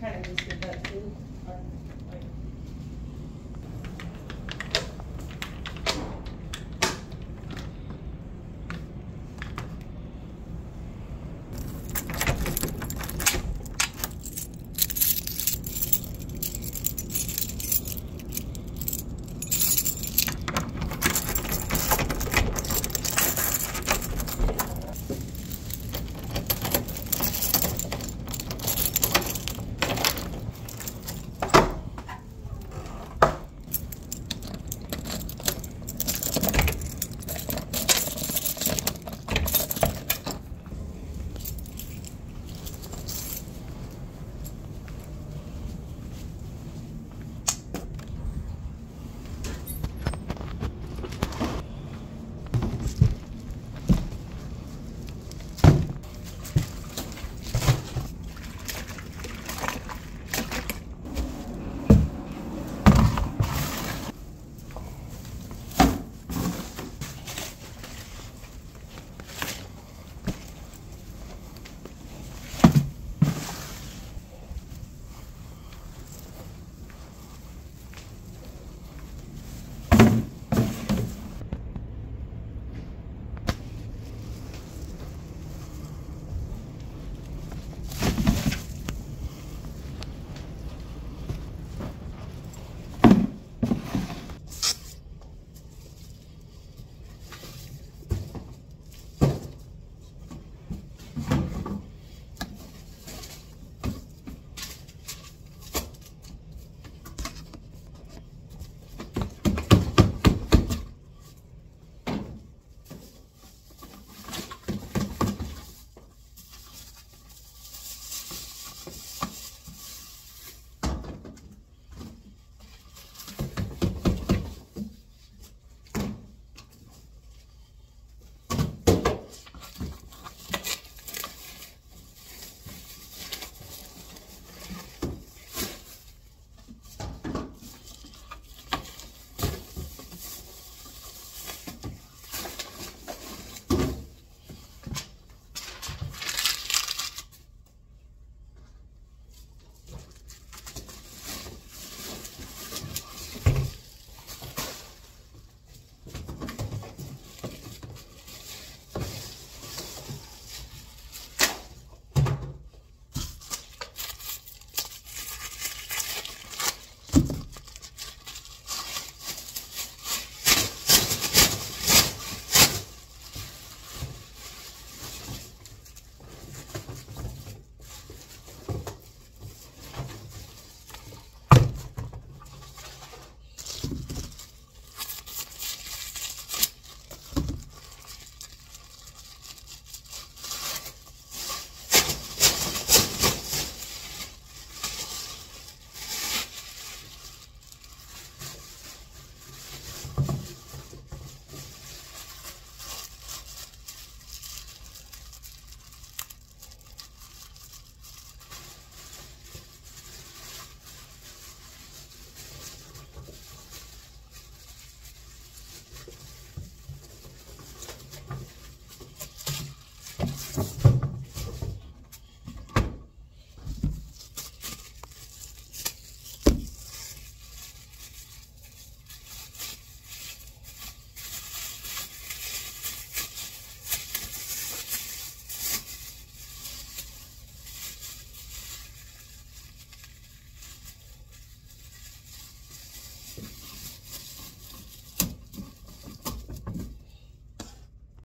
kind of just give that too, on, like,